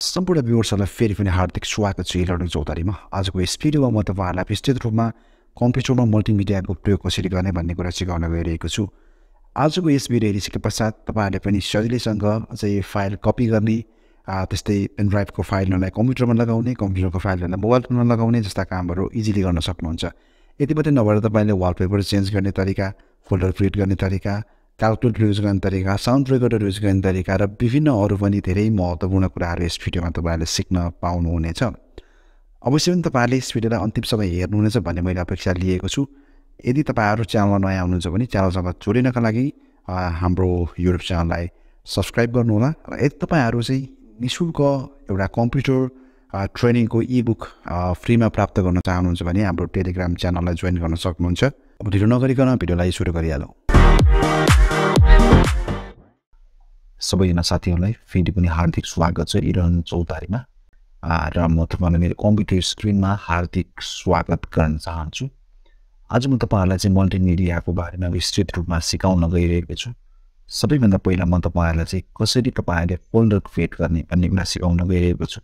सम्पूर्ण भ्युवर्सहरूलाई फेरि पनि हार्दिक स्वागत छ लर्निङ चौतारीमा। आजको यस भिडियोमा म तपाईँहरूलाई विस्तृत रूपमा कम्प्युटरमा मल्टिमिडियाको प्रयोग कसरी गर्ने भन्ने कुरा सिकाउन गइरहेको छु। आजको यस भिडियो हेरिसके पश्चात तपाईँहरूले पनि सजिलैसँग चाहिँ फाइल कपी गर्ने त्यस्तै पेनड्राइभको फाइलहरूलाई कम्प्युटरमा लगाउने कम्प्युटरको फाइलहरूलाई मोबाइल फोनमा लगाउने जस्ता कामहरू इजिली गर्न सक्नुहुन्छ। यति मात्रै नभएर तपाईँले वालपेपर चेन्ज गर्ने तरिका फोल्डर क्रिएट गर्ने तरिका क्यालकुलेटर युज गर्ने तरिका साउन्ड रेकर्डर युज गर्ने तरिका र विभिन्न अरू पनि धेरै महत्त्वपूर्ण कुराहरू यस भिडियोमा तपाईँहरूले सिक्न पाउनुहुनेछ। अवश्य पनि तपाईँहरूले यस भिडियोलाई अन्तिमसम्म हेर्नुहुनेछ भन्ने मैले अपेक्षा लिएको छु। यदि तपाईँहरू च्यानलमा नयाँ हुनुहुन्छ भने च्यानलसँग जोडिनका लागि हाम्रो युट्युब च्यानललाई सब्सक्राइब गर्नुहोला र यदि तपाईँहरू चाहिँ नि शुल्क एउटा कम्प्युटर ट्रेनिङको इबुक फ्रीमा प्राप्त गर्न चाहनुहुन्छ भने हाम्रो टेलिग्राम च्यानललाई जोइन गर्न सक्नुहुन्छ। अब ढिलो नगरिकन भिडियोलाई सुरु गरिहालौँ। सबैजना साथीहरूलाई फेरि पनि हार्दिक स्वागत छ इरन चौतारीमा। र म तपाईँलाई मेरो कम्प्युटर स्क्रिनमा हार्दिक स्वागत गर्न चाहन्छु। आज म तपाईँहरूलाई चाहिँ मल्टिमिडियाको बारेमा विस्तृत रूपमा सिकाउन गइरहेको छु। सबैभन्दा पहिला म तपाईँहरूलाई चाहिँ कसरी तपाईँहरूले फोल्डर क्रिएट गर्ने भन्ने कुरा सिकाउन गइरहेको छु।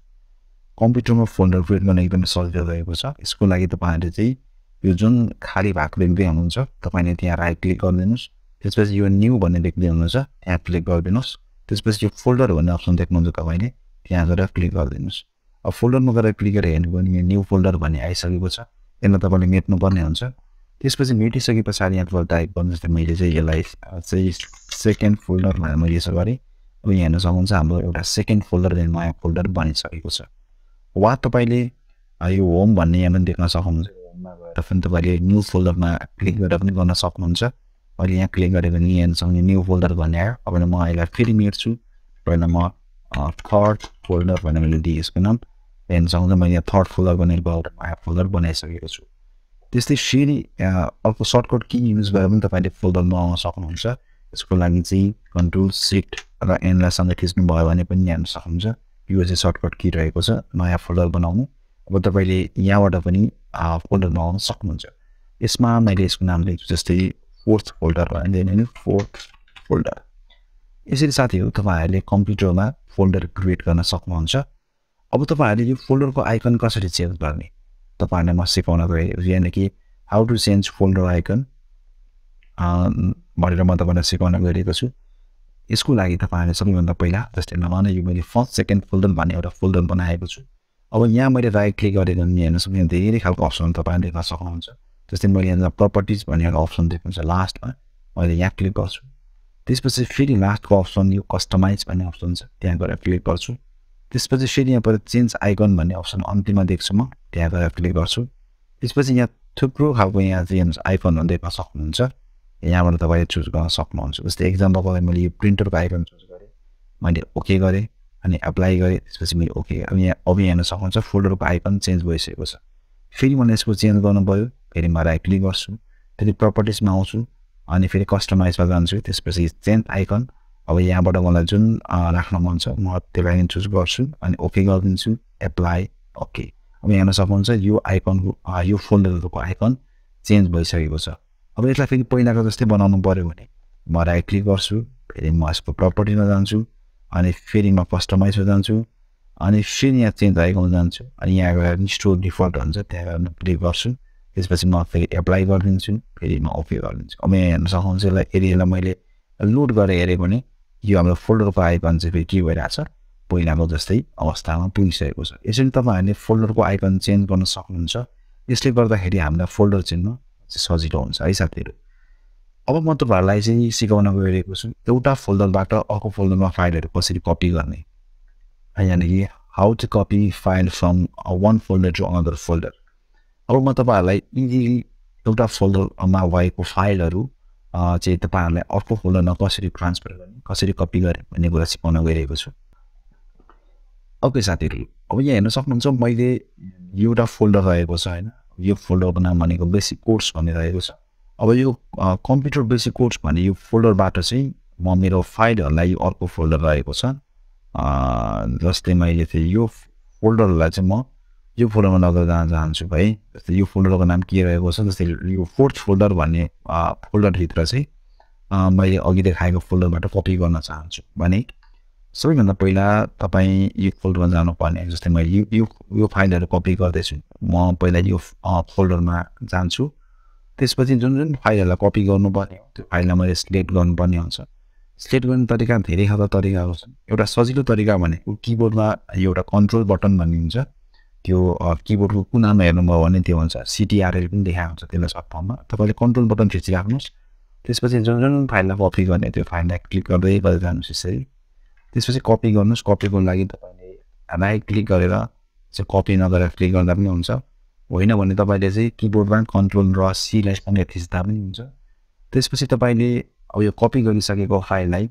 कम्प्युटरमा फोल्डर क्रिएट गर्न एकदमै सजिलो रहेको छ। यसको लागि तपाईँहरूले चाहिँ यो जुन खाली भएको देख्दै हुनुहुन्छ तपाईँले त्यहाँ राइट क्लिक गरिदिनुहोस्। त्यसपछि यो न्यू भन्ने देख्दै हुनुहुन्छ त्यहाँ क्लिक गरिदिनुहोस्। त्यसपछि यो फोल्डर भन्ने अप्सन देख्नुहुन्छ तपाईँले त्यहाँ गएर क्लिक गरिदिनुहोस्। अब फोल्डरमा गएर क्लिक गरेर हेर्नु भने यो न्यू फोल्डर भन्ने आइसकेको छ यसलाई तपाईँले मेट्नुपर्ने हुन्छ। त्यसपछि मेटिसके पछाडि यहाँ तपाईँले टाइप गर्नुहोस् मैले चाहिँ यसलाई चाहिँ सेकेन्ड फोल्डर भनेर मैले यसो गरेँ। अब यहाँ हेर्न सक्नुहुन्छ हाम्रो एउटा सेकेन्ड फोल्डर नयाँ फोल्डर बनिसकेको छ। वा तपाईँले यो होम भन्ने यहाँ पनि देख्न सक्नुहुन्छ। होममा गएर पनि तपाईँले न्यू फोल्डरमा क्लिक गरेर पनि गर्न सक्नुहुन्छ। अहिले यहाँ क्लिक गरेको नि न्यू फोल्डर भन्ने आयो अब म यसलाई फेरि मेट्छु पहिला म थर्ड फोल्डर भनेर मैले दिएँ यसको नाम। हेर्न सक्नुहुन्छ मैले यहाँ थर्ड फोल्डर बनाएको नयाँ फोल्डर बनाइसकेको छु। त्यस्तै फेरि अर्को सर्टकट कि युज गरेर पनि तपाईँले फोल्डर बनाउन सक्नुहुन्छ। यसको लागि चाहिँ कन्ट्रोल सिफ्ट र एनलाई सँगै खिच्नुभयो भने पनि हेर्न सक्नुहुन्छ। यो चाहिँ सर्टकट कि रहेको छ नयाँ फोल्डर बनाउनु। अब तपाईँले यहाँबाट पनि फोल्डर बनाउन सक्नुहुन्छ। यसमा मैले यसको नाम लेख्छु जस्तै फोर्थ फोल्डर भन्दैन नि फोर्थ फोल्डर यसरी साथीहरू तपाईँहरूले कम्प्युटरमा फोल्डर क्रिएट गर्न सक्नुहुन्छ। अब तपाईँहरूले यो फोल्डरको आइकन कसरी चेन्ज गर्ने? तपाईँहरूलाई म सिकाउन गएँ यानि कि how to change folder icon भनेर म तपाईँलाई सिकाउन गइरहेको छु। यसको लागि तपाईँहरूले सबैभन्दा पहिला जस्तै नभन यो मैले फर्स्ट सेकेन्ड फोल्डर भन्ने एउटा फोल्डर बनाएको छु। अब यहाँ मैले राइट क्लिक गरेर भने हेर्नु सक्ने धेरै खालको अप्सन तपाईँले देख्न सक्नुहुन्छ। जस्तै मैले यहाँ प्रपर्टिज भन्ने एउटा अप्सन देख्नुहुन्छ लास्टमा मैले यहाँ क्लिक गर्छु। त्यसपछि फेरि लास्टको अप्सन यो कस्टमाइज भन्ने अप्सन छ त्यहाँ गएर क्लिक गर्छु। त्यसपछि फेरि यहाँ पर चेन्ज आइकन भन्ने अप्सन अन्तिममा देख्छु म त्यहाँ गएर क्लिक गर्छु। त्यसपछि यहाँ थुप्रो खालको यहाँ चाहिँ हेर्नुहोस् आइकनहरू देख्न सक्नुहुन्छ। यहाँबाट तपाईँले चुज गर्न सक्नुहुन्छ। जस्तै इक्जाम्पलको लागि मैले यो प्रिन्टरको आइकन चुज गरेँ मैले ओके गरेँ अनि एप्लाई गरेँ त्यसपछि मैले ओके अब यहाँ अब हेर्न सक्नुहुन्छ फोल्डरको आइकन चेन्ज भइसकेको छ। फेरि मैले यसको चेन्ज गर्नु पऱ्यो फेरि म राइट क्लिक गर्छु। फेरि प्रपर्टिजमा आउँछु अनि फेरि कस्टमाइजमा जान्छु। त्यसपछि चेन्ज आइकन अब यहाँबाट मलाई जुन राख्न मन छ म त्यसलाई चुज गर्छु अनि ओके गरिदिन्छु। एप्लाई ओके अब हेर्न सक्नुहुन्छ यो आइकनको यो फोल्डरको आइकन चेन्ज भइसकेको छ। अब यसलाई फेरि पहिलाको जस्तै बनाउनु पऱ्यो भने म राइट क्लिक गर्छु। फेरि म यसको प्रपर्टीमा जान्छु अनि फेरि म कस्टमाइजमा जान्छु अनि फेरि यहाँ चेन्ज आइकन जान्छु अनि यहाँ गएर स्टोर डिफल्ट हुन्छ त्यहाँ गएर क्लिक गर्छु। त्यसपछि म फेरि एप्लाई गरिदिन्छु फेरि म ओके गरिदिन्छु। अब यहाँ हेर्न सक्नुहुन्छ यसलाई एरियालाई मैले लोड गरेर हेरेँ भने यो हाम्रो फोल्डरको आइकन चाहिँ फेरि के भइरहेछ? पहिलाको जस्तै अवस्थामा पुगिसकेको छ। यसरी तपाईँहरूले फोल्डरको आइकन चेन्ज गर्न सक्नुहुन्छ। यसले गर्दाखेरि हामीलाई फोल्डर चिन्नु सजिलो हुन्छ है साथीहरू। अब म तपाईँहरूलाई चाहिँ सिकाउन गइरहेको छु। एउटा फोल्डरबाट अर्को फोल्डरमा फाइलहरू कसरी कपी गर्ने? यहाँनिर how to copy file from one folder to another folder अब म तपाईँहरूलाई इजिली एउटा फोल्डरमा भएको फाइलहरू चाहिँ तपाईँहरूलाई अर्को फोल्डरमा कसरी ट्रान्सफर गर्ने कसरी कपी गर्ने भन्ने कुरा सिकाउन गइरहेको छु। ओके साथीहरू अब यहाँ हेर्न सक्नुहुन्छ मैले एउटा फोल्डर रहेको छ होइन? यो फोल्डरको नाम भनेको बेसिक कोर्स भन्ने रहेको छ। अब यो कम्प्युटर बेसिक कोर्स भन्ने यो फोल्डरबाट चाहिँ म मेरो फाइलहरूलाई अर्को फोल्डर रहेको छ। जस्तै मैले चाहिँ यो फोल्डरहरूलाई चाहिँ म यो फोल्डरमा लगेर जान चाहन्छु है जस्तै यो फोल्डरको नाम के रहेको छ जस्तै यो फोर्थ फोल्डर भन्ने फोल्डरभित्र चाहिँ मैले अघि देखाएको फोल्डरबाट कपी गर्न चाहन्छु। भने सबैभन्दा पहिला तपाईँ यो फोल्डरमा जानुपर्ने जस्तै मैले यो यो फाइलहरू कपी गर्दैछु। म पहिला यो फोल्डरमा जान्छु। त्यसपछि जुन जुन फाइलहरूलाई कपी गर्नुपर्ने हो त्यो फाइललाई मैले सिलेक्ट गर्नुपर्ने हुन्छ। सिलेक्ट गर्ने तरिका धेरै खालको तरिकाहरू छन्। एउटा सजिलो तरिका भनेको किबोर्डमा एउटा कन्ट्रोल बटन भन्ने हुन्छ त्यो किबोर्डको कुनामा हेर्नुभयो भने त्यो हुन्छ। सिटिआरएल पनि देखाएको हुन्छ त्यसलाई सर्ट फर्ममा तपाईँले कन्ट्रोल बटन थिचिराख्नुहोस् त्यसपछि जुन जुन फाइललाई कपी गर्ने त्यो फाइललाई क्लिक गर्दै गर्दै जानुहोस् यसरी। त्यसपछि कपी गर्नुहोस्। कपीको लागि तपाईँले राइट क्लिक गरेर चाहिँ कपी नगरेर क्लिक गर्दा पनि हुन्छ। होइन भने तपाईँले चाहिँ किबोर्डमा कन्ट्रोल र सीलाई सँगै थिच्दा पनि हुन्छ। त्यसपछि तपाईँले अब यो कपी गरिसकेको फाइललाई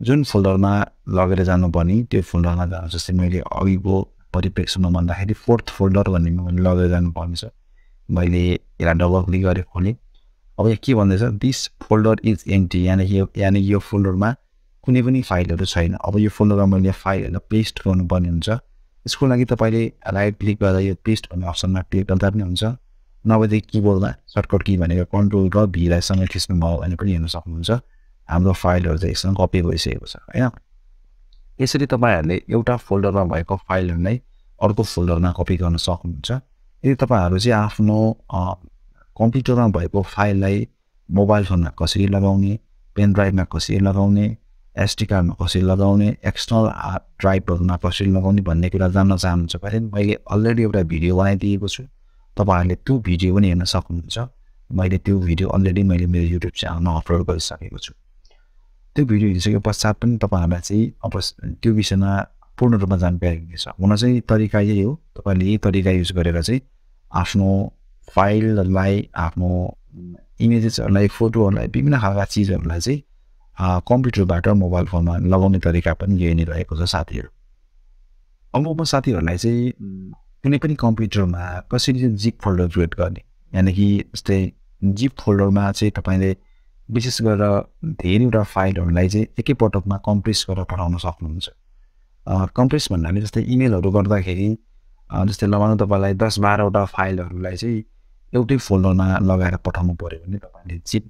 जुन फोल्डरमा लगेर जानुपर्ने त्यो फोल्डरमा जानु जस्तै मैले अघिको परिप्रेक्षमा भन्दाखेरि फोर्थ फोल्डर भन्ने मैले लगेर जानुपर्ने छ मैले यसलाई डबल क्लिक गरेँ खोलेँ अब यहाँ के भन्दैछ? दिस फोल्डर इज एन्टी यानि यो यानि यो फोल्डरमा कुनै पनि फाइलहरू छैन। अब यो फोल्डरमा मैले फाइलहरूलाई पेस्ट गर्नुपर्ने हुन्छ। यसको लागि तपाईँले राइट क्लिक गर्दा यो पेस्ट भन्ने अप्सनमा क्लिक गर्दा पनि हुन्छ। नभएदेखि किबोर्डमा सर्टकट की भनेको कन्ट्रोल र भीलाई सँगै थिच्नुभयो भने पनि हेर्न सक्नुहुन्छ। हाम्रो फाइलहरू चाहिँ यसमा कपी भइसकेको छ होइन? यसरी तपाईँहरूले एउटा फोल्डरमा भएको फाइलहरूलाई अर्को फोल्डरमा कपी गर्न सक्नुहुन्छ। यदि तपाईँहरू चाहिँ आफ्नो कम्प्युटरमा भएको फाइललाई मोबाइल फोनमा कसरी लगाउने पेन ड्राइभमा कसरी लगाउने एसडी कार्डमा कसरी लगाउने एक्सटर्नल ड्राइभहरूमा कसरी लगाउने भन्ने कुरा जान्न चाहनुहुन्छ भने मैले अलरेडी एउटा भिडियो बनाइदिएको छु। तपाईँहरूले त्यो भिडियो पनि हेर्न सक्नुहुन्छ। मैले त्यो भिडियो अलरेडी मैले मेरो युट्युब च्यानलमा अपलोड गरिसकेको छु। त्यो भिडियो हेरिसके पश्चात पनि तपाईँहरूलाई चाहिँ अब त्यो विषयमा पूर्ण रूपमा जानकारी हुनेछ हुन चाहिँ तरिका यही हो तपाईँले यही तरिका युज गरेर चाहिँ आफ्नो फाइलहरूलाई आफ्नो इमेजेसहरूलाई फोटोहरूलाई विभिन्न खालका चिजहरूलाई चाहिँ कम्प्युटरबाट मोबाइल फोनमा लगाउने तरिका पनि यही नै रहेको छ साथीहरू। अब म साथीहरूलाई चाहिँ कुनै पनि कम्प्युटरमा कसरी चाहिँ जिप फोल्डर क्रिएट गर्ने? यानि कि जस्तै जिप फोल्डरमा चाहिँ तपाईँले विशेष गरेर धेरैवटा फाइलहरूलाई चाहिँ एकैपटकमा कम्प्रेस गरेर पठाउन सक्नुहुन्छ। कम्प्रेस भन्नाले जस्तै इमेलहरू गर्दाखेरि जस्तै लगाउनु तपाईँलाई दस बाह्रवटा फाइलहरूलाई चाहिँ एउटै फोल्डरमा लगाएर पठाउनु पऱ्यो भने तपाईँले जिप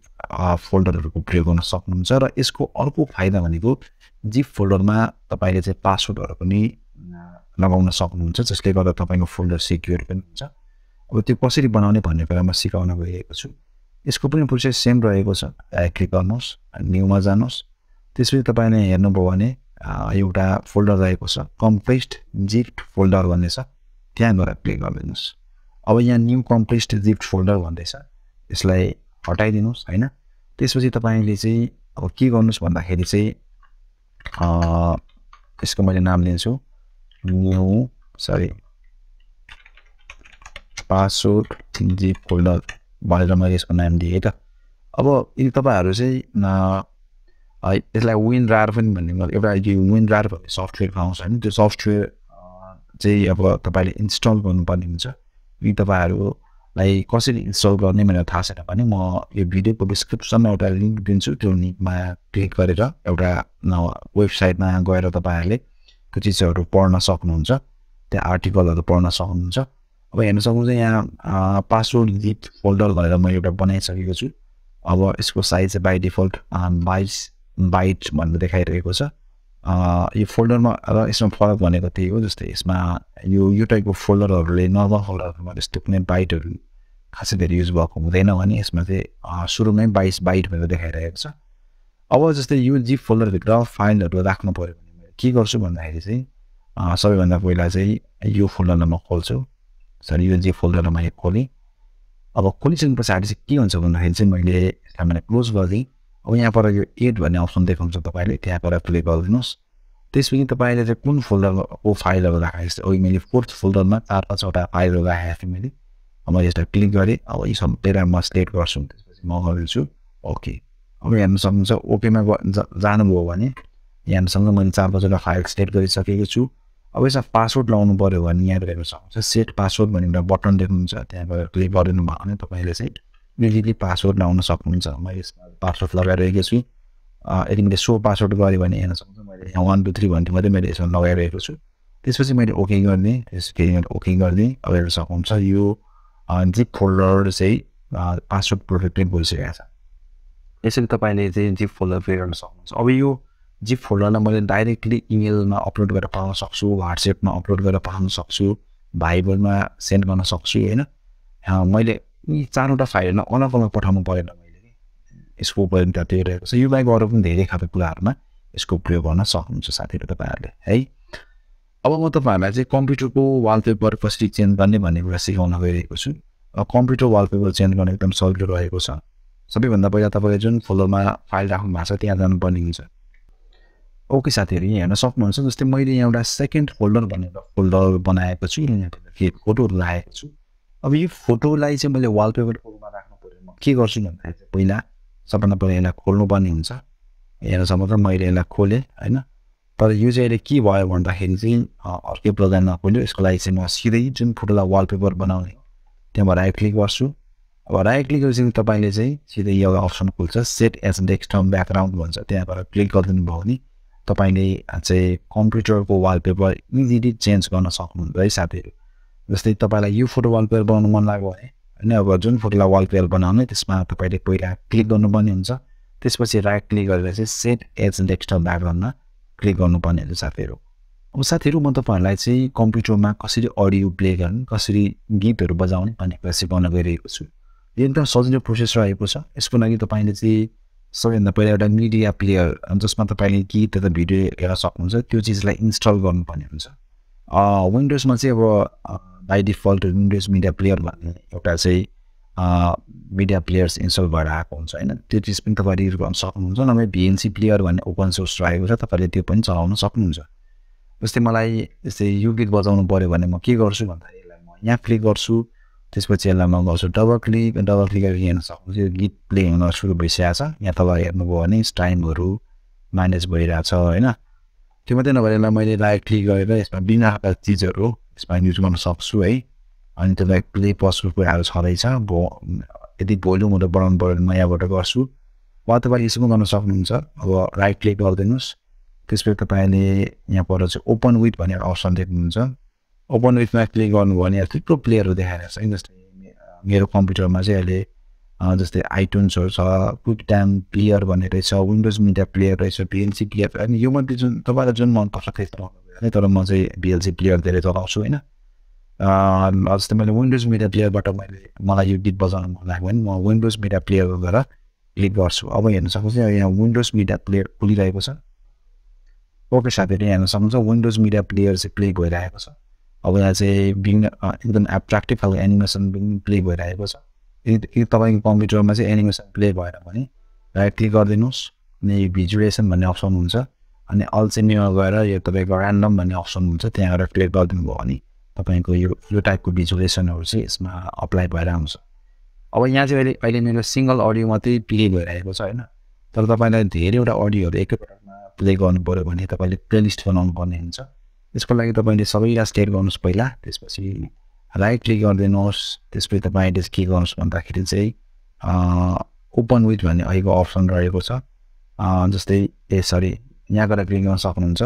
फोल्डरहरूको प्रयोग गर्न सक्नुहुन्छ र यसको अर्को फाइदा भनेको जिप फोल्डरमा तपाईँले चाहिँ पासवर्डहरू पनि लगाउन सक्नुहुन्छ जसले गर्दा तपाईँको फोल्डर सिक्योर पनि हुन्छ। अब त्यो कसरी बनाउने भन्ने कुरा म सिकाउन गइरहेको छु। यसको पनि प्रोसेस सेम रहेको छ क्लिक गर्नुहोस् न्युमा जानुहोस्। त्यसपछि तपाईँले हेर्नुभयो भने एउटा फोल्डर रहेको छ कम्प्रेस्ड जिफ्ट फोल्डर भन्ने छ। त्यहाँ गएर क्लिक गरिदिनुहोस्। अब यहाँ न्यू कम्प्रेस्ड जिफ्ट फोल्डर भन्दैछ। यसलाई हटाइदिनुहोस् होइन? त्यसपछि तपाईँले चाहिँ अब के गर्नुहोस् भन्दाखेरि चाहिँ यसको मैले नाम लिन्छु। New sorry password zip folder भनेर मैले यसको नाम दिएँ त अब यदि तपाईँहरू चाहिँ यसलाई विन रार पनि भन्ने एउटा यो विन रार भन्ने सफ्टवेयर पाउँछ होइन त्यो सफ्टवेयर चाहिँ अब तपाईँले इन्स्टल गर्नुपर्ने हुन्छ यदि तपाईँहरूलाई कसरी इन्स्टल गर्ने भनेर थाहा छैन भने म यो भिडियोको डिस्क्रिप्सनमा एउटा लिङ्क दिन्छु त्यो लिङ्कमा क्लिक गरेर एउटा वेबसाइटमा गएर तपाईँहरूले त्यो चिजहरू पढ्न सक्नुहुन्छ त्यहाँ आर्टिकलहरू पढ्न सक्नुहुन्छ अब हेर्न सक्नुहुन्छ यहाँ पासवर्ड जिप फोल्डर भनेर म एउटा बनाइसकेको छु। अब यसको साइज चाहिँ बाई डिफल्ट बाइस बाइट भनेर देखाइरहेको छ। यो फोल्डरमा र यसमा फरक भनेको त्यही हो जस्तै यसमा यो यो टाइपको फोल्डरहरूले नर्मल फोल्डरहरूमा त्यस्तो कुनै बाइटहरू खासै धेरै युज भएको हुँदैन भने यसमा चाहिँ सुरुमै बाइस बाइट भनेर देखाइरहेको छ। अब जस्तै यो जिप फोल्डरभित्र फाइलहरू राख्नु पऱ्यो भने के गर्छु भन्दाखेरि चाहिँ सबैभन्दा पहिला चाहिँ यो फोल्डरलाई म खोल्छु। सरी यो जिप फोल्डरलाई मैले खोलेँ अब खोलिसके पछाडि चाहिँ के हुन्छ भन्दाखेरि चाहिँ मैले यसलाई मैले क्लोज गरिदिएँ। अब यहाँबाट यो एड भन्ने अप्सन देखाउँछ तपाईँले त्यहाँबाट क्लिक गरिदिनुहोस्। त्यसपछि तपाईँले चाहिँ कुन फोल्डरको फाइलहरू राखेको छ अघि मैले फोर्थ फोल्डरमा चार पाँचवटा फाइलहरू राखेको थिएँ मैले। अब यसलाई क्लिक गरेँ अब यी सबैलाई म सिलेक्ट गर्छु त्यसपछि म गरिदिन्छु ओके। अब हेर्नु सक्नुहुन्छ ओकेमा जानुभयो भने यहाँसँग मैले चार पाँचवटा फाइल सिलेक्ट गरिसकेको छु। अब यसमा पासवर्ड लाउनु पऱ्यो भने यहाँ हेर्नु सक्नुहुन्छ सेट पासवर्ड भन्ने एउटा बटन देख्नुहुन्छ त्यहाँ गएर क्लिक गरिदिनु भयो भने तपाईँले चाहिँ इजिली पासवर्ड लाउन सक्नुहुन्छ। मैले यसमा पासवर्ड लगाइरहेको छु। यदि मैले सो पासवर्ड गरेँ भने हेर्न सक्छु मैले यहाँ वान टू थ्री भन्थेँ मात्रै मैले यसमा लगाइरहेको छु। त्यसपछि मैले ओके गरिदिएँ त्यसपछि मैले ओके गरिदिएँ अब हेर्न सक्नुहुन्छ यो जिप फोल्डर चाहिँ पासवर्ड प्रोटेक्टेड भइसकेको छ। यसरी तपाईँले चाहिँ जिप फोल्डर पे गर्न सक्नुहुन्छ। अब यो जिप फोल्डरलाई मैले डाइरेक्टली इमेलमा अपलोड गरेर पठाउन सक्छु वाट्सएपमा अपलोड गरेर पठाउन सक्छु भाइबरमा सेन्ड गर्न सक्छु होइन? मैले यी चारवटा फाइलमा अलग अलग पठाउनु परेन मैले। यसको प्रयोग त्यही रहेको छ। यो बाहेक अरू पनि धेरै खालको कुराहरूमा यसको प्रयोग गर्न सक्नुहुन्छ साथीहरू तपाईँहरूले है? अब म तपाईँहरूलाई चाहिँ कम्प्युटरको वालपेपर कसरी चेन्ज गर्ने भन्ने कुरा सिकाउन गइरहेको छु। कम्प्युटर वालपेपर चेन्ज गर्न एकदम सजिलो रहेको छ। सबैभन्दा पहिला तपाईँले जुन फोल्डरमा फाइल राख्नु भएको छ त्यहाँ जानुपर्ने हुन्छ। ओके साथीहरू यहाँ हेर्न सक्नुहुन्छ जस्तै मैले यहाँ एउटा सेकेन्ड फोल्डर भनेर फोल्डर बनाएको छु यहाँ फोटोहरू राखेको छु। अब यो फोटोलाई चाहिँ मैले वालपेपर फोटोमा राख्नु पऱ्यो। म के गर्छु भन्दाखेरि चाहिँ पहिला सबभन्दा पहिला यसलाई खोल्नुपर्ने हुन्छ। हेर्न सक्नुहुन्छ मैले यसलाई खोलेँ होइन? तर यो चाहिँ अहिले के भयो भन्दाखेरि चाहिँ अर्कै प्रोग्राम नखोल्यो। यसको लागि चाहिँ म सिधै जुन फोटोलाई वालपेपर बनाउने त्यहाँबाट राइट क्लिक गर्छु। अब राइट क्लिक गरेपछि तपाईँले चाहिँ सिधै यो अप्सन खुल्छ। सेट एज डेस्कटप ब्याकग्राउन्ड भन्छ त्यहाँबाट क्लिक गरिदिनु भयो भने तपाईँले चाहिँ कम्प्युटरको वालपेपर इजिली चेन्ज गर्न सक्नुहुन्छ है साथीहरू। जस्तै तपाईँलाई यो फोटो वालपेपर बनाउनु मन लाग्यो भने होइन अब जुन फोटोलाई वालपेपर बनाउने त्यसमा तपाईँले पहिला क्लिक गर्नुपर्ने हुन्छ। त्यसपछि राइट क्लिक गरेर चाहिँ सेट एज डेस्कटप ब्याकग्राउन्डमा क्लिक गर्नुपर्ने हुन्छ साथीहरू। अब साथीहरू म तपाईँहरूलाई चाहिँ कम्प्युटरमा कसरी अडियो प्ले गर्ने कसरी गीतहरू बजाउने भन्ने कुरा सिकाउन गइरहेको छु। यो एकदम सजिलो प्रोसेस रहेको छ। यसको लागि तपाईँले चाहिँ सबैभन्दा पहिला एउटा मिडिया प्लेयर जसमा तपाईँले गीत अथवा भिडियो हेर्न सक्नुहुन्छ त्यो चिजलाई इन्स्टल गर्नुपर्ने हुन्छ। विन्डोजमा चाहिँ अब by default Windows media player भन्ने एउटा चाहिँ मिडिया प्लेयर्स इन्स्टल भएर आएको हुन्छ होइन? त्यो चिज पनि तपाईँले युज गर्न सक्नुहुन्छ नभए भिएनसी प्लेयर भन्ने ओपन सोर्स रहेको छ तपाईँले त्यो पनि चलाउन सक्नुहुन्छ। जस्तै मलाई जस्तै यो गीत बजाउनु पऱ्यो भने म के गर्छु भन्दाखेरि यसलाई म यहाँ क्लिक गर्छु। त्यसपछि यसलाई म गर्छु डबल क्लिक डबल क्लिक गरेर हेर्न सक्नुहुन्छ यो गीत प्ले हुन सुरु भइसकेको छ। यहाँ तपाईँ हेर्नुभयो भने टाइमहरू माइनस भइरहेछ होइन? त्यो मात्रै नभएर यसलाई मैले राइट क्लिक गरेर यसमा बिना चिजहरू यसमा युज गर्न सक्छु है? अनि त्यसलाई प्ले पसको कुराहरू छँदैछ। भो यदि भोल्युमहरू बढाउनु पऱ्यो भने म यहाँबाट गर्छु। वा तपाईँ यसो गर्न सक्नुहुन्छ। अब राइट क्लिक गरिदिनुहोस्। त्यसपछि तपाईँले यहाँबाट चाहिँ ओपन विथ भनेर अप्सन देख्नुहुन्छ। ओपन विथमा क्लिक गर्नुभयो भने थुप्रो प्लेयरहरू देखाइरहेको छ जस्तै मेरो कम्प्युटरमा चाहिँ अहिले जस्तै आइटुन्सहरू छ क्विक टाइम प्लेयर भन्ने रहेछ विन्डोज मिडिया प्लेयर रहेछ भिएलसी प्लेयर अनि यो मध्ये जुन तपाईँलाई जुन मनपर्छ त्यस्तो तर म चाहिँ भिएलसी प्लेयर धेरै चलाउँछु होइन जस्तै मैले विन्डोज मिडिया प्लेयरबाट मैले मलाई यो गीत बजाउनु मन लाग्यो भने म विन्डोज मिडिया प्लेयर गएर क्लिक गर्छु अब हेर्न सक्नुहुन्छ यहाँ विन्डोज मिडिया प्लेयर खुलिरहेको छ ओके साथीहरू हेर्न सक्नुहुन्छ विन्डोज मिडिया प्लेयर चाहिँ प्ले भइरहेको छ अब यहाँ चाहिँ विभिन्न एकदम एट्र्याक्टिभ खालको एनिमेसन पनि प्ले भइरहेको छ। यदि तपाईँको कम्प्युटरमा चाहिँ एनिमेसन प्ले भएर भने राइट क्लिक गरिदिनुहोस् अनि भिजुएसन भन्ने अप्सन हुन्छ। अनि अल चाहिँ गएर यो तपाईँको ऱ्यान्डम भन्ने अप्सन हुन्छ त्यहाँ गएर क्लिक गरिदिनु भयो भने तपाईँको यो यो टाइपको भिजुलेसनहरू चाहिँ यसमा अप्लाई भएर आउँछ। अब यहाँ चाहिँ अहिले अहिले मेरो सिङ्गल अडियो मात्रै प्ले भइरहेको छ होइन? तर तपाईँलाई धेरैवटा अडियोहरू एकैपटकमा प्ले गर्नु पऱ्यो भने तपाईँले प्लेलिस्ट बनाउनु पर्ने हुन्छ। यसको लागि तपाईँले सबैलाई स्टेट गर्नुहोस् पहिला त्यसपछि राइट क्लिक गरिदिनुहोस् त्यसपछि तपाईँले के गर्नुहोस् भन्दाखेरि चाहिँ ओपन विथ भन्ने अहिलेको अप्सन रहेको छ। जस्तै ए सरी यहाँ गएर क्लिक गर्न सक्नुहुन्छ।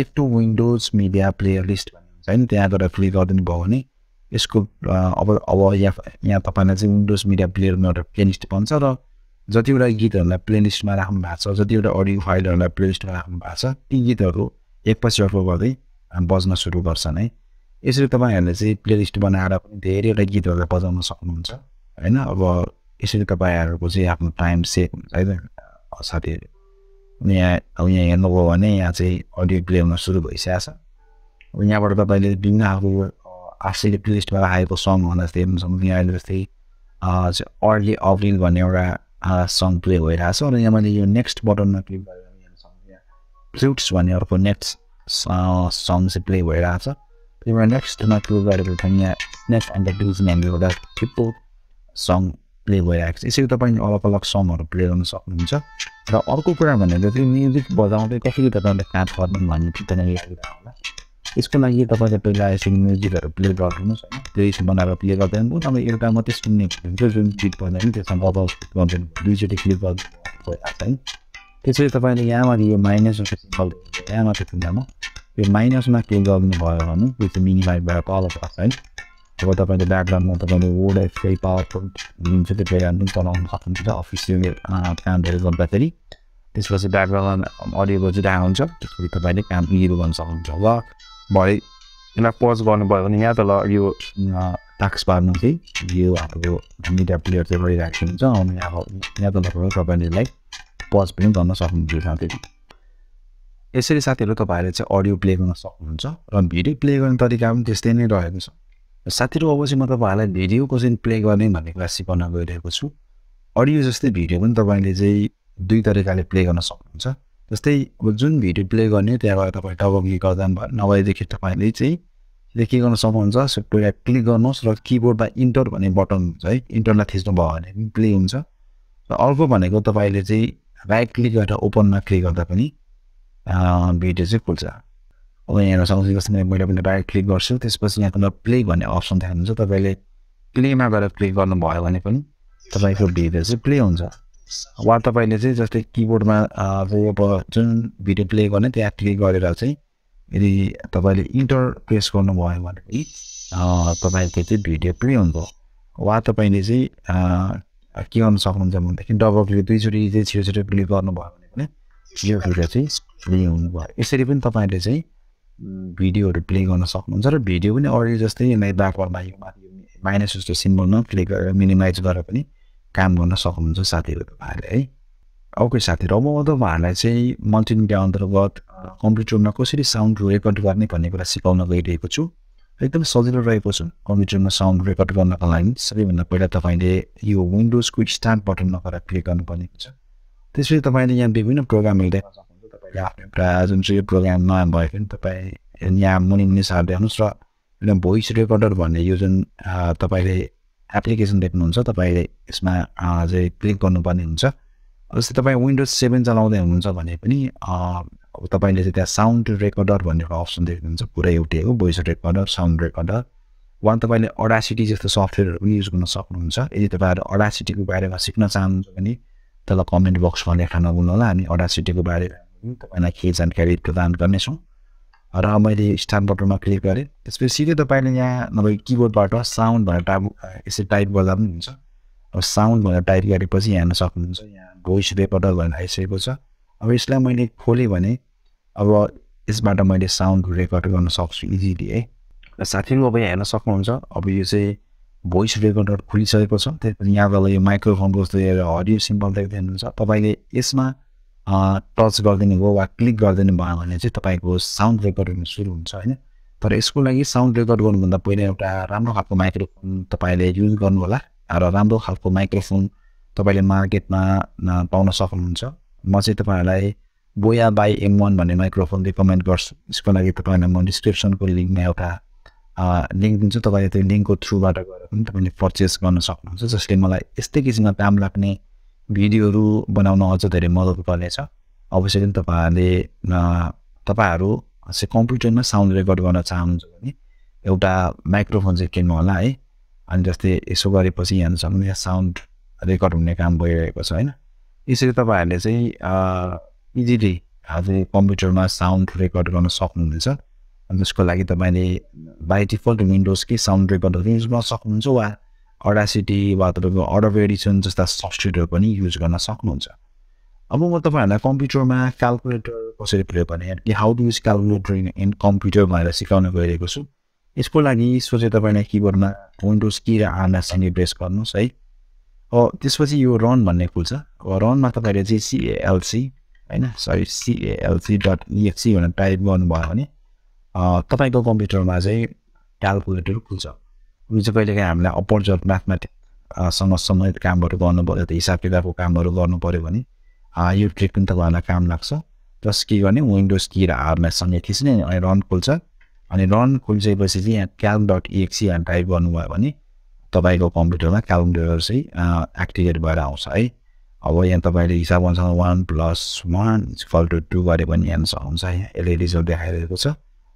F two Windows media player list भन्ने हुन्छ होइन त्यहाँ गएर क्लिक गरिदिनु भयो भने यसको अब अब यहाँ यहाँ तपाईँलाई चाहिँ विन्डोज मिडिया प्लेयरमा एउटा प्लेलिस्ट भन्छ र जतिवटा गीतहरूलाई प्लेलिस्टमा राख्नु भएको छ जतिवटा अडियो फाइलहरूलाई प्लेलिस्टमा राख्नु भएको छ ती गीतहरू एकपछि अर्को गर्दै बज्न सुरु गर्छन् है। यसरी तपाईँहरूले चाहिँ प्लेलिस्ट बनाएर पनि धेरैवटा गीतहरूलाई बजाउन सक्नुहुन्छ होइन? अब यसरी तपाईँहरूको चाहिँ आफ्नो टाइम सेभ हुन्छ है साथीहरू यहाँ अब यहाँ हेर्नुभयो भने यहाँ चाहिँ अडियो प्ले हुन सुरु भइसकेको छ। अब यहाँबाट तपाईँले विभिन्न खालको आफैले प्लेलिस्टमा राखेको सङहरू जस्तै हेर्नु सक्नुहुन्छ यहाँ जस्तै अर्ली अप्रिल भन्ने एउटा सङ प्ले भइरहेको छ। र यहाँ मैले यो नेक्स्ट बटनमा क्लिक गरेर फ्लुट्स भन्ने अर्को नेक्स्ट सङ चाहिँ प्ले भइरहेको छ त्यही नेक्स्टमा क्लिक गरेको चाहिँ यहाँ नेक्स्ट एन्ड द डिभिजन हामीले एउटा थुप्रो सङ प्ले भइरहेको छ यसरी तपाईँले अलग अलग सङहरू प्ले गर्न सक्नुहुन्छ र अर्को कुरा भनेको चाहिँ म्युजिक बजाउँदै कसरी तपाईँले काम गर्नु भन्ने लागिरहेको होला यसको लागि तपाईँले पहिला यसरी म्युजिकहरू प्ले गरिदिनुहोस् होइन त्यो बनाएर प्ले गर्दैन तपाईँ एउटा मात्रै सुन्ने हुन्छ जुन गीत बजायो भने त्यसमा गर्दैन दुईचोटि क्लिक गरिदिनु है त्यसरी तपाईँले यहाँमाथि यो माइनस सिम्बल यहाँ माथि खुल्दामा यो माइनसमा क्लिक गरिदिनु भयो भने त्यो चाहिँ मिनिमाइज भएर तल पर्छ है? अब तपाईँले ब्याकग्राउन्डमा तपाईँले वुड एफकै पावर पोइन्ट लिन्छ त्यो प्लेयर पनि चलाउनु सक्नुहुन्छ। अफिसियल कामहरू गर्दाखेरि। त्यसपछि ब्याकग्राउन्ड अडियो बजिरहेको हुन्छ। त्यसपछि तपाईँले काम इरो गर्न सक्नुहुन्छ। ल भरे यसलाई पज गर्नुभयो भने यहाँ तल यो टाक्स पार्नु चाहिँ यो हाम्रो मिडिया प्लेयर चाहिँ गरिरहेको हुन्छ। अनि अब यहाँ तलबाट तपाईँले यसलाई पज पनि गर्न सक्नुहुन्छ साथीहरू। यसरी साथीहरू तपाईँहरूले चाहिँ अडियो प्ले गर्न सक्नुहुन्छ। र भिडियो प्ले गर्ने तरिका पनि त्यस्तै नै रहेको छ। साथीहरू अब चाहिँ म तपाईँहरूलाई भिडियो कसरी प्ले गर्ने भन्ने कुरा सिकाउन गइरहेको छु। अडियो जस्तै भिडियो पनि तपाईँले चाहिँ दुई तरिकाले प्ले गर्न सक्नुहुन्छ। जस्तै अब जुन भिडियो प्ले गर्ने त्यहाँबाट तपाईँ क्लिक गर्दा नभएदेखि तपाईँले चाहिँ के गर्न सक्नुहुन्छ? पहिला क्लिक गर्नुहोस् र किबोर्डमा इन्टर भन्ने बटन हुन्छ है। इन्टरलाई थिच्नुभयो भने पनि प्ले हुन्छ। र अर्को भनेको तपाईँले चाहिँ राइट क्लिक गरेर ओपनमा क्लिक गर्दा पनि भिडियो चाहिँ खुल्छ अब यहाँ जस्तै मैले पनि राइट क्लिक गर्छु। त्यसपछि यहाँ प्ले भन्ने अप्सन देखाउनुहुन्छ तपाईँले प्लेमा गएर क्लिक गर्नुभयो भने पनि तपाईँको भिडियो चाहिँ प्ले हुन्छ। वा तपाईँले चाहिँ जस्तै किबोर्डमा अब जुन भिडियो प्ले गर्ने त्यहाँ क्लिक गरेर चाहिँ यदि तपाईँले इन्टर प्रेस गर्नुभयो भने तपाईँको चाहिँ भिडियो प्ले हुन्छ वा तपाईँले चाहिँ के गर्नु सक्नुहुन्छ भनेदेखि डबल क्लिक दुईचोटि चाहिँ छिटो क्लिक गर्नुभयो भने पनि यो भिडियो चाहिँ प्ले हुनुभयो। यसरी पनि तपाईँले चाहिँ भिडियोहरू प्ले गर्न सक्नुहुन्छ र भिडियो पनि अडियो जस्तै ब्याकवर्डमा यो माइनस जस्तो सिम्बलमा क्लिक गरेर मिनिमाइज गरेर पनि काम गर्न सक्नुहुन्छ साथीहरू तपाईँहरूले है। ओके साथीहरू अब म तपाईँहरूलाई चाहिँ मल्टिमिडिया अन्तर्गत कम्प्युटरमा कसरी साउन्ड रेकर्ड गर्ने भन्ने कुरा सिकाउन गइरहेको छु। एकदम सजिलो रहेको छ कम्प्युटरमा साउन्ड रेकर्ड गर्नको लागि। सबैभन्दा पहिला तपाईँले यो विन्डोजको स्टार्ट बटनमा गएर क्लिक गर्नुपर्ने हुन्छ त्यसपछि तपाईँले यहाँ विभिन्न प्रोग्रामहरू देख्न सक्नुहुन्छ आफ्नो प्रायः जुन चाहिँ यो प्रोग्राम नयाँ भयो भने तपाईँ यहाँ मुनि मुनि सार देख्नुहोस् र एउटा भोइस रेकर्डर भन्ने यो जुन तपाईँले एप्लिकेसन देख्नुहुन्छ तपाईँले यसमा चाहिँ क्लिक गर्नुपर्ने हुन्छ। जस्तै तपाईँ विन्डोज सेभेन चलाउँदै हुनुहुन्छ भने पनि अब तपाईँले चाहिँ त्यहाँ साउन्ड रेकर्डर भन्ने एउटा अप्सन देख्नुहुन्छ पुरै एउटै हो भोइस रेकर्डर साउन्ड रेकर्डर वा तपाईँले अडासिटी जस्तो सफ्टवेयरहरू पनि युज गर्न सक्नुहुन्छ। यदि तपाईँहरू अडासिटीको बारेमा सिक्न चाहनुहुन्छ भने त्यसलाई कमेन्ट बक्समा लेख्न नभुल्नु होला। हामी अडासिटीको बारेमा तपाईँलाई केही जानकारी प्रदान गर्नेछौँ। र मैले स्टार्ट बटनमा क्लिक गरेँ। त्यसपछि सिधै तपाईँले यहाँ नभए किबोर्डबाट साउन्ड भनेर टाइप यसरी टाइप गर्दा पनि हुन्छ। साउन्ड भनेर टाइप गरेपछि यहाँ हेर्न सक्नुहुन्छ। यहाँ भोइस रेकर्डर भनेर आइसकेको छ। अब यसलाई मैले खोलेँ भने अब यसबाट मैले साउन्ड रेकर्ड गर्न सक्छु इजिली है। र साथीहरू अब यहाँ हेर्न सक्नुहुन्छ अब यो चाहिँ भोइस रेकर्डर खुलिसकेको छ। त्यसपछि यहाँबाट यो माइक्रोफोनको जस्तो हरियो सिम्पल देख्दै हुनुहुन्छ। तपाईँले यसमा टच गरिदिनु भयो वा क्लिक गरिदिनु भयो भने चाहिँ तपाईँको साउन्ड रेकर्ड सुरु हुन्छ होइन। तर यसको लागि साउन्ड रेकर्ड गर्नुभन्दा पहिला एउटा राम्रो खालको माइक्रोफोन तपाईँले युज गर्नु होला र राम्रो खालको माइक्रोफोन तपाईँले मार्केटमा पाउन सक्नुहुन्छ म चाहिँ तपाईँहरूलाई बोया बाई एम वान भन्ने माइक्रोफोन रिकमेन्ड गर्छु यसको लागि तपाईँलाई म डिस्क्रिप्सनको लिङ्कमा एउटा लिङ्क दिन्छु तपाईँले त्यो लिङ्कको थ्रुबाट गएर पनि तपाईँले पर्चेस गर्न सक्नुहुन्छ जसले मलाई यस्तै किसिममा काम लाग्ने भिडियोहरू बनाउन अझ धेरै मद्दत गर्नेछ अवश्य पनि तपाईँहरूले तपाईँहरू चाहिँ कम्प्युटरमा साउन्ड रेकर्ड गर्न चाहनुहुन्छ भने एउटा माइक्रोफोन चाहिँ किन्नु होला है अनि जस्तै यसो गरेपछि यहाँ सक्नु यहाँ साउन्ड रेकर्ड हुने काम भइरहेको छ होइन? यसरी तपाईँहरूले चाहिँ इजिली चाहिँ कम्प्युटरमा साउन्ड रेकर्ड गर्न सक्नुहुनेछ। त्यसको लागि तपाईँले बाई डिफल्ट विन्डोजकै साउन्ड रेकर्डहरू युज गर्न सक्नुहुन्छ वा अडासिटी वा तपाईँको अर्डर एडिसन जस्ता सफ्टवेयरहरू पनि युज गर्न सक्नुहुन्छ। अब म तपाईँहरूलाई कम्प्युटरमा क्यालकुलेटर कसरी प्रयोग गर्ने how to use calculator in computer भनेर सिकाउन गइरहेको छु। यसको लागि सोचे तपाईँलाई किबोर्डमा विन्डोज कि र आरलाई प्रेस गर्नुहोस् है। त्यसपछि यो रन भन्ने खुल्छ रनमा तपाईँले चाहिँ सिएएलसी होइन? सरी सिएएलसी डट इएक्सी भनेर टाइप गर्नुभयो भने तपाईँको कम्प्युटरमा चाहिँ क्यालकुलेटर खुल्छ यो चाहिँ कहिलेकाहीँ हामीलाई अपर्चर म्याथमेटिक्ससँग सम्बन्धित कामहरू गर्नु पऱ्यो त हिसाब किताबको कामहरू पऱ्यो भने यो ट्रिक पनि तपाईँहरूलाई काम लाग्छ। जस के गर्ने विन्डोज कि र आरलाई सँगै अनि रन खुल्छ अनि रन खुलिसकेपछि चाहिँ यहाँ क्याल डट इएक्सी यहाँ टाइप गर्नुभयो भने तपाईँको कम्प्युटरमा क्यालकुलेटर चाहिँ एक्टिभेट भएर आउँछ है। अब यहाँ तपाईँले हिसाब अनुसार one plus one equal to two गऱ्यो भने यहाँ सक्नुहुन्छ यहाँ यसले रिजल्ट देखाइरहेको छ।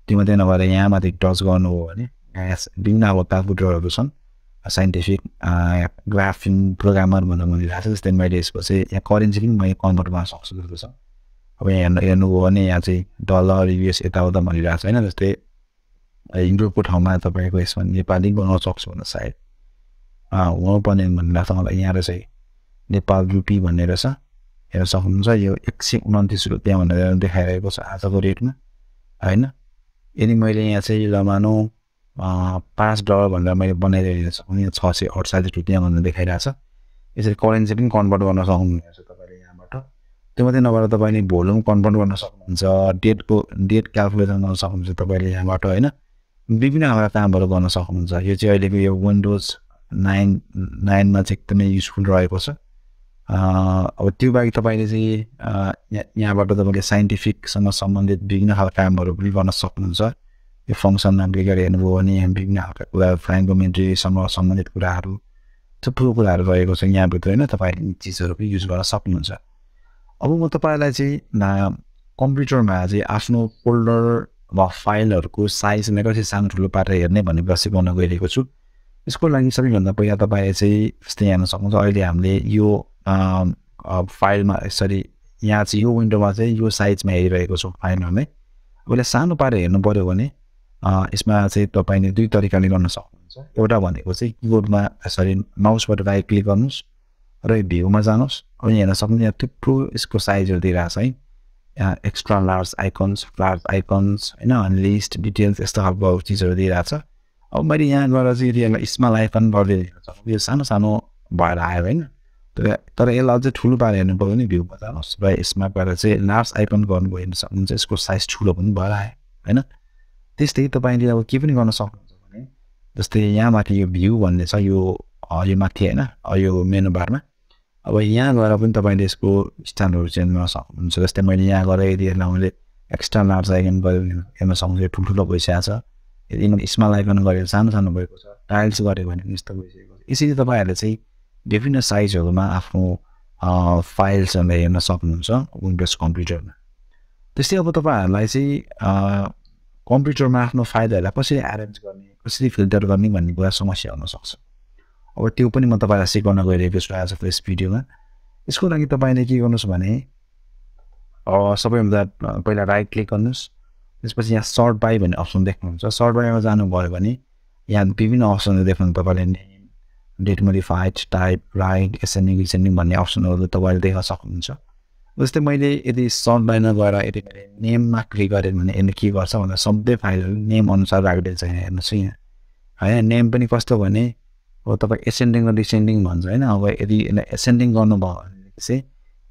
त्यो मात्रै नभएर यहाँ माथि टच गर्नु हो भने विभिन्न अब क्यालकुलेटरहरू छन्। साइन्टिफिक ग्राफिङ प्रोग्रामर भनेर भनिरहेको छ। जस्तै मैले यसपछि यहाँ करेन्सी पनि मैले कन्भर्ट गर्न सक्छु जस्तो छ। अब यहाँ हेर्नु हेर्नुभयो भने यहाँ चाहिँ डलर युएस यताउता भनिरहेको छ होइन। जस्तै युरोपको ठाउँमा तपाईँको यसमा नेपाली बनाउन सक्छु भने सायद हुनुपर्ने भनिरहेको छ मलाई यहाँ रहेछ नेपाल रुपी भन्ने रहेछ हेर्न सक्नुहुन्छ यो एक सय उन्तिस रुपियाँ भनेर देखाइरहेको छ आजको रेटमा होइन यदि मैले यहाँ चाहिँ जमानो पाँच डलर भनेर मैले बनाइरहेको छु छ सय अडचालिस रुपियाँ भनेर देखाइरहेको छ यसरी करेन्सी पनि कन्भर्ट गर्न सक्नुहुनेछ तपाईँले यहाँबाट त्यो मात्रै नभएर तपाईँले भोल्युम कन्भर्ट गर्न सक्नुहुन्छ डेटको डेट क्यालकुलेसन गर्न सक्नुहुन्छ तपाईँले यहाँबाट होइन विभिन्न खालका कामहरू गर्न सक्नुहुन्छ। यो चाहिँ अहिलेको यो विन्डोज नाइन नाइनमा चाहिँ एकदमै युजफुल रहेको छ। अब त्यो बाहेक तपाईँले चाहिँ यहाँ यहाँबाट तपाईँले साइन्टिफिकसँग सम्बन्धित विभिन्न खालका कामहरू पनि गर्न सक्नुहुन्छ। यो फङ्सनमा क्लिक हेर्नुभयो भने विभिन्न खालका कुरा फ्राङ्कोमेट्रीसँग सम्बन्धित कुराहरू थुप्रो कुराहरू रहेको छ यहाँभित्र होइन? तपाईँले चिजहरू पनि युज गर्न सक्नुहुन्छ। अब म तपाईँलाई चाहिँ कम्प्युटरमा चाहिँ आफ्नो फोल्डर वा फाइलहरूको कसरी सानो ठुलो पारेर हेर्ने भन्ने कुरा सिकाउन गइरहेको छु। यसको लागि सबैभन्दा पहिला तपाईँले चाहिँ जस्तै हेर्न सक्नुहुन्छ। अहिले हामीले यो फाइलमा यसरी यहाँ चाहिँ यो विन्डोमा चाहिँ यो साइजमा हेरिरहेको छौँ फाइलमा नै उसलाई सानो पारेर हेर्नु पऱ्यो भने यसमा चाहिँ तपाईँले दुई तरिकाले गर्न सक्नुहुन्छ। एउटा भनेको चाहिँ किबोर्डमा यसरी माउसबाट राइट क्लिक गर्नुहोस् र भ्यूमा जानुहोस्। अनि हेर्न सक्नुहुन्छ यहाँ थुप्रो यसको साइजहरू दिइरहेको छ है। Extra large icons large icons होइन लिस्ट डिटेल्स यस्तो खालको चिजहरू दिइरहेको छ अब मैले यहाँ गएर चाहिँ यसलाई स्मल आइकन गरिदिएको यो सानो सानो भएर आयो होइन तर तर यसलाई अझै ठुलो पारेर हेर्नु पऱ्यो भने भ्यूमा जानुहोस् र यसमा गएर चाहिँ लार्ज आइकन गर्नुभयो हेर्न सक्नुहुन्छ यसको साइज ठुलो पनि भएर आयो होइन त्यस्तै तपाईँले अब के पनि गर्न सक्नुहुन्छ भने जस्तै यहाँ माथि यो भ्यू भन्ने छ यो यो माथि होइन यो मेनु बारमा अब यहाँ गएर पनि तपाईँले यसको स्टाइलहरू चेन्ज गर्न सक्नुहुन्छ। जस्तै मैले यहाँ गएर यदि यसलाई मैले एक्स्ट्रा लार्ज आइकन गऱ्यो भने हेर्न सक्नुहुन्छ। ठुल्ठुलो भइसकेको छ। यदि स्मल आइकन गरेर सानो सानो भएको छ टाइल्स गऱ्यो भने पनि यस्तो भइसकेको छ। यसरी तपाईँहरूले चाहिँ विभिन्न साइजहरूमा आफ्नो फाइल्सहरूलाई हेर्न सक्नुहुन्छ विन्डोज कम्प्युटरमा त्यस्तै अब तपाईँहरूलाई चाहिँ कम्प्युटरमा आफ्नो फाइलहरूलाई कसरी एरेन्ज गर्ने कसरी फिल्टर गर्ने भन्ने कुरा समस्या हुनसक्छ अब त्यो पनि म तपाईँलाई सिकाउन गइरहेको छु आजको यस भिडियोमा। यसको लागि तपाईँले के गर्नुहोस् भने सबैभन्दा पहिला राइट क्लिक गर्नुहोस्। त्यसपछि यहाँ सर्ट बाई भन्ने अप्सन देख्नुहुन्छ। सर्ट बाईमा जानुभयो भने यहाँ विभिन्न अप्सनहरू देख्नुहुन्छ। तपाईँले name date modified type right ascending descending भन्ने अप्सनहरू तपाईँले देख्न सक्नुहुन्छ। जस्तै मैले यदि सर्ट बाईमा गएर यदि मैले नेममा क्लिक गरेँ भने यसले के गर्छ भन्दा सबै फाइलहरू नेम अनुसार राखिदिन्छ। यहाँ हेर्नुहोस् यहाँ। होइन नेम पनि कस्तो भने अब तपाईँ एसेन्डिङ र डिसेन्डिङ भन्छ होइन। अब यदि यसलाई एसेन्डिङ गर्नुभयो भने चाहिँ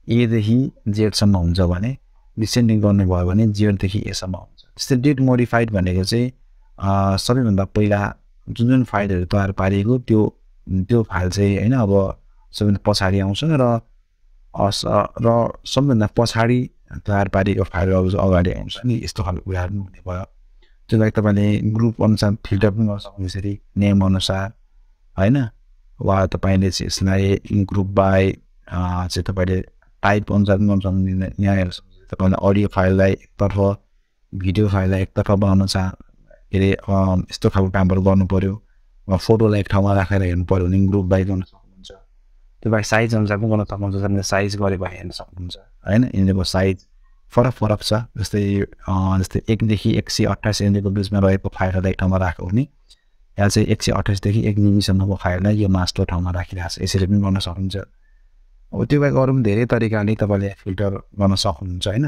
एदेखि जेडसम्म हुन्छ भने डिसेन्डिङ गर्नुभयो भने जेडदेखि एसम्म हुन्छ। त्यस्तै डेट मोडिफाइड भनेको चाहिँ सबैभन्दा पहिला जुन जुन फाइलहरू तयार पारिएको त्यो त्यो फाइल चाहिँ होइन अब सबैभन्दा पछाडि आउँछ र र सबैभन्दा पछाडि तयार पारिएको फाइलहरू अगाडि आउँछ नि यस्तो खालको कुराहरू पनि हुने भयो। त्यो लागि तपाईँले ग्रुप अनुसार फिल्टर पनि गर्न सक्नुहुन्छ यसरी नेम अनुसार। होइन? वा तपाईँले चाहिँ यसलाई ग्रुप बाई चाहिँ तपाईँले टाइप अनुसार गर्न सक्नुहुन्छ यहाँ हेर्न सक्नुहुन्छ तपाईँले अडियो फाइललाई एकतर्फ भिडियो फाइललाई एकतर्फ बनाउन चाह के अरे यस्तो खालको कामहरू पऱ्यो वा फोटोलाई एक ठाउँमा राखेर हेर्नु पऱ्यो भने ग्रुप बाई गर्न सक्नुहुन्छ। बाहेक साइज अनुसार पनि गर्न सक्नुहुन्छ तपाईँले साइज गरेको हेर्न सक्नुहुन्छ। होइन? यिनीहरूको साइज फरक फरक छ। जस्तै जस्तै एकदेखि एक सय अट्ठाइस इन्चको बिचमा रहेको फाइलहरूलाई एक ठाउँमा राख्यो भने यहाँ चाहिँ एक सय अट्ठाइसदेखि एक जिबीसम्मको फाइललाई यो मास्टर ठाउँमा राखिरहेको छ। यसरी पनि गर्न सक्नुहुन्छ अब त्यो बाहेक अरू पनि धेरै तरिकाले तपाईँले फिल्टर गर्न सक्नुहुन्छ होइन?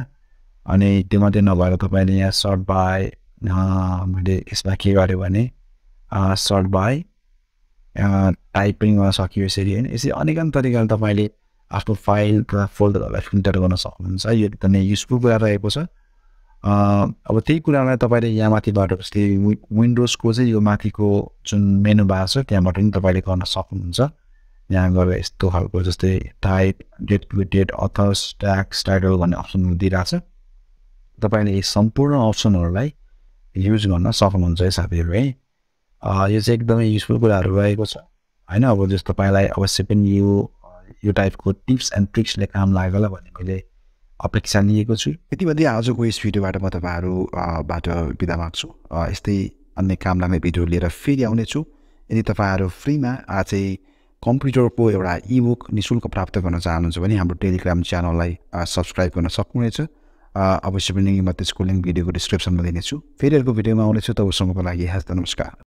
अनि त्यो मात्रै नभएर तपाईँले यहाँ सर्ट बाई मैले यसमा के गरेँ भने सर्ट बाई टाइप पनि गर्न सकियो यसरी होइन? यसरी अनेकन तरिकाले तपाईँले आफ्नो फाइल तथा फोल्डरहरूलाई फिल्टर गर्न सक्नुहुन्छ। यो एकदमै युजफुल कुरा रहेको छ। अब त्यही कुरालाई तपाईँले यहाँ माथिबाट जस्तै विन्डोजको चाहिँ यो माथिको जुन मेनु भएको छ त्यहाँबाट पनि तपाईँले गर्न सक्नुहुन्छ। यहाँ गएर यस्तो खालको जस्तै type date date authors tags title भन्ने अप्सनहरू दिइरहेको छ। तपाईँले यी सम्पूर्ण अप्सनहरूलाई युज गर्न सक्नुहुन्छ है साथीहरू है। यो चाहिँ एकदमै युजफुल कुराहरू रहेको छ। होइन अब जस्तो तपाईँलाई अवश्य पनि यो यो टाइपको टिप्स एन्ड ट्रिक्सले काम लाग्यो होला भन्ने मैले अपेक्षा लिएको छु। यति भन्दै आजको यस भिडियोबाट म तपाईँहरूबाट बिदा माग्छु। यस्तै अन्य काम लाग्ने भिडियो लिएर फेरि आउनेछु। यदि तपाईँहरू फ्रीमा चाहिँ कम्प्युटरको एउटा इबुक नि शुल्क प्राप्त गर्न चाहनुहुन्छ भने हाम्रो टेलिग्राम च्यानललाई सब्सक्राइब गर्न सक्नुहुनेछ। अवश्य पनि म त्यसको लिङ्क भिडियोको डिस्क्रिप्सनमा दिनेछु। फेरि अर्को भिडियोमा आउनेछु। तबसम्मको लागि हस्त नमस्कार